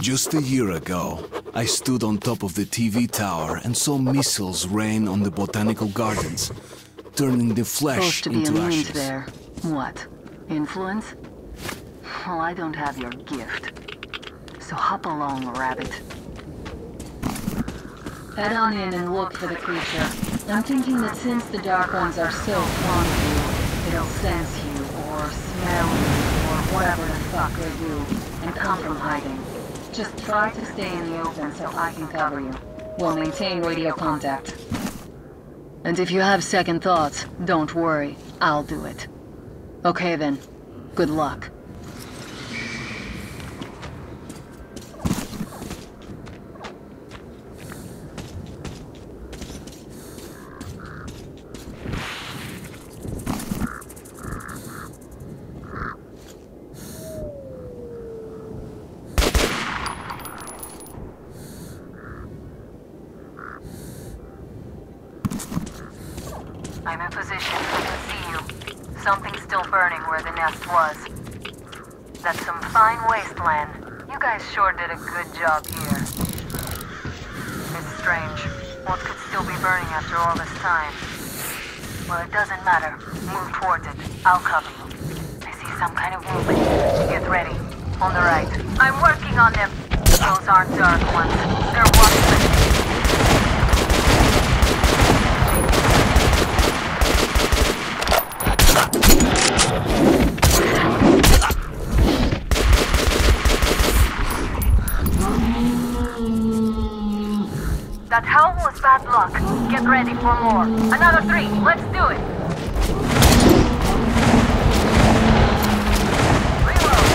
Just a year ago, I stood on top of the TV tower and saw missiles rain on the botanical gardens, turning the Supposed flesh to be into ashes. their... what? Influence? Well, I don't have your gift. So hop along, rabbit. Head on in and look for the creature. I'm thinking that since the Dark Ones are so fond of you, they'll sense you, or smell you, or whatever the fuck they do, and come from hiding. Just try to stay in the open so I can cover you. We'll maintain radio contact. And if you have second thoughts, don't worry. I'll do it. Okay then. Good luck. I'm in position. I can see you. Something's still burning where the nest was. That's some fine wasteland. You guys sure did a good job here. It's strange. What could still be burning after all this time? Well, it doesn't matter. Move towards it. I'll cover you. I see some kind of movement. Get ready. On the right. I'm working on them. Those aren't dark ones. They're watchmen. That howl was bad luck. Get ready for more. Another three. Let's do it. Reload.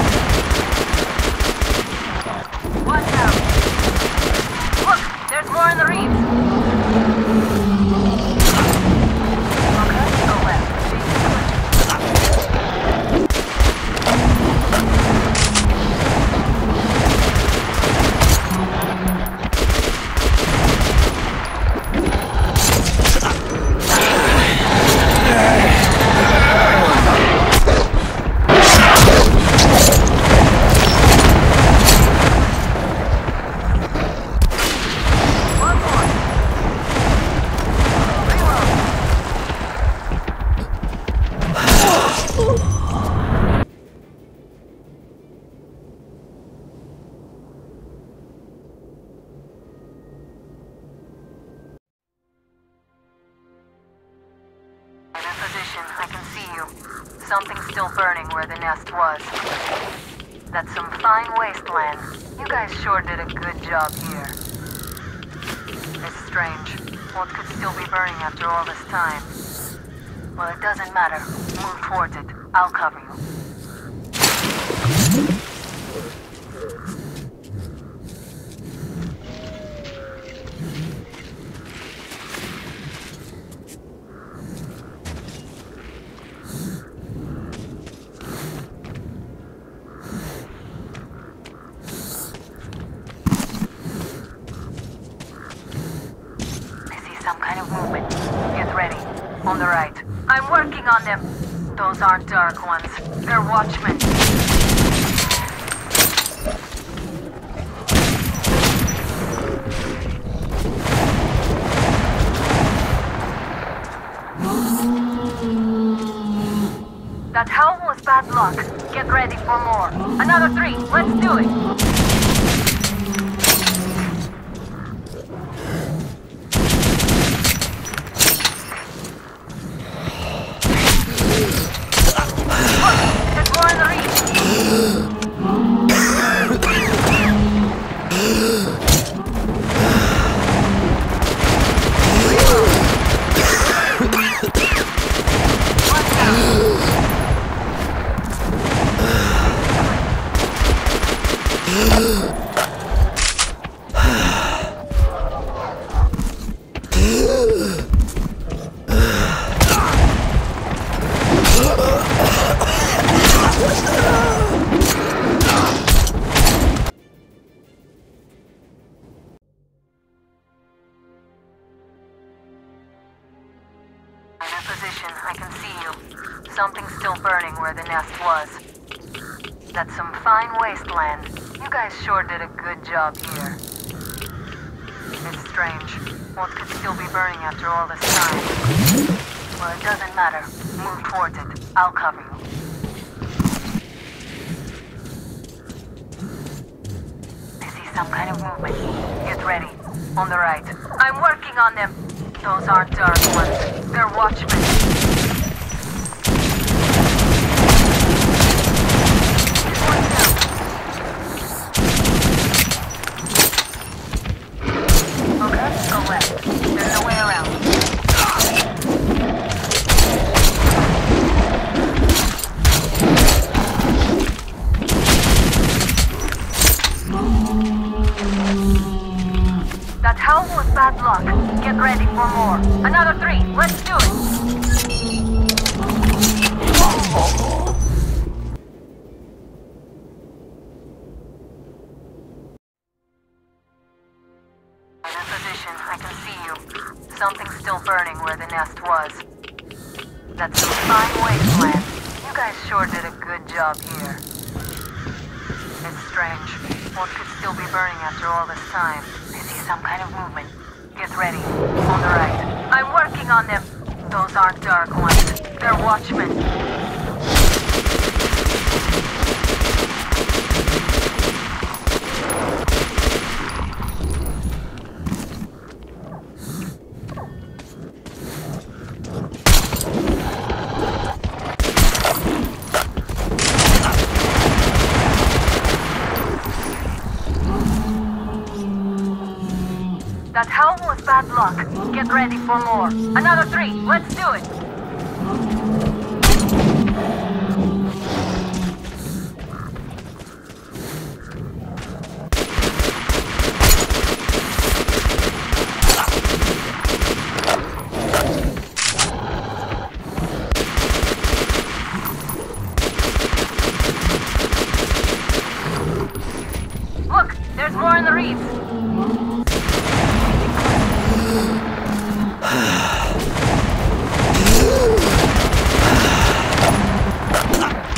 Watch out. Look, there's more in the reeds. Something's still burning where the nest was. That's some fine wasteland. You guys sure did a good job here. It's strange. What could still be burning after all this time? Well, it doesn't matter. Move towards it. I'll cover you. Some kind of movement. Get ready. On the right. I'm working on them. Those aren't dark ones. They're watchmen. That howl was bad luck. Get ready for more. Another three. Let's do it. Something's still burning where the nest was. That's some fine wasteland. You guys sure did a good job here. It's strange. What could still be burning after all this time? Well, it doesn't matter. Move towards it. I'll cover you. I see some kind of movement. Get ready. On the right. I'm working on them. Those aren't dark ones. They're watchmen. Another three. Let's do it. In position. I can see you. Something's still burning where the nest was. That's some fine wasteland. You guys sure did a good job here. It's strange. What could still be burning after all this time? I see some kind of movement. Get ready. On the right. I'm working on them. Those aren't dark ones. They're watchmen. That hell bad luck. Get ready for more. Another three. Let's do it.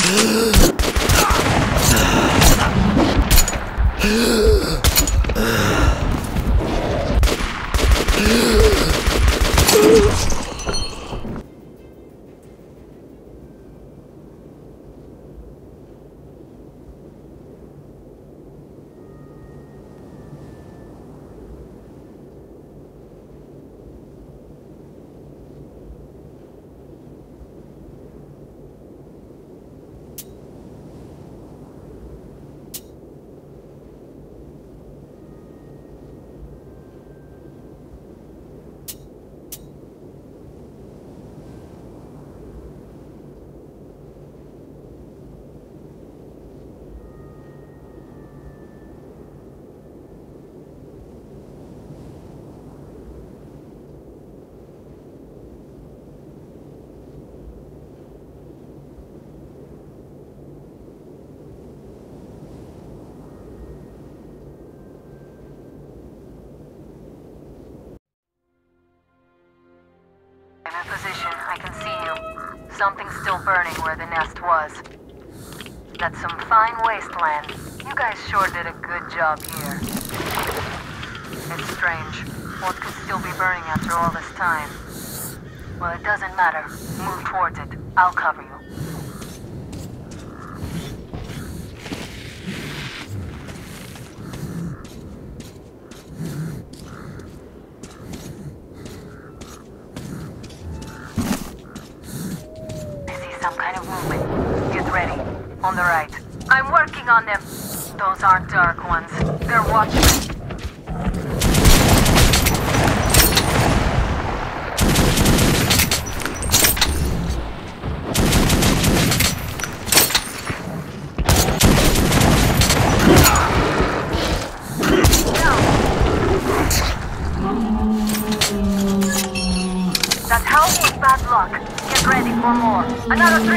Ugh. Something's still burning where the nest was. That's some fine wasteland. You guys sure did a good job here. It's strange. What could still be burning after all this time? Well, it doesn't matter. Move towards it. I'll cover you. On the right. I'm working on them. Those aren't dark ones. They're watchmen. That hell was bad luck. Get ready for more. Another three.